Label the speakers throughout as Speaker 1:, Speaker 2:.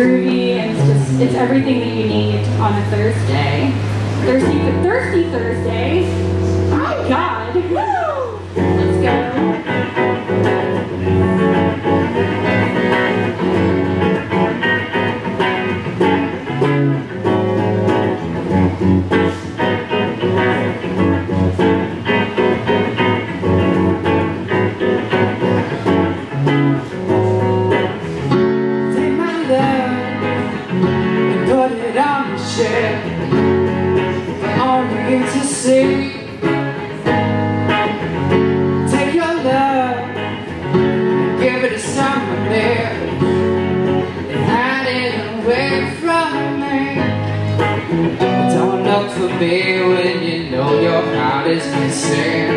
Speaker 1: groovy, and it's just, it's everything that you need on a Thursday. Thirsty, Thirsty Thursday. Oh God.
Speaker 2: Shelf all you to see. Take your love give it to someone else and hide it away from me. Don't look for me when you know your heart is missing.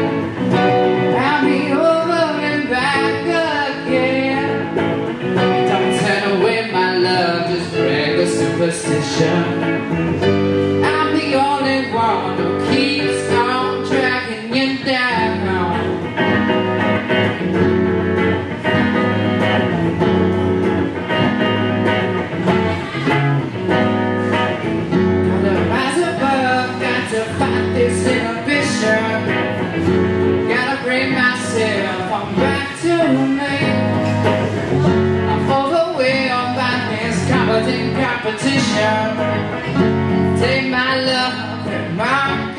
Speaker 2: I'll be competition. Take my love and mark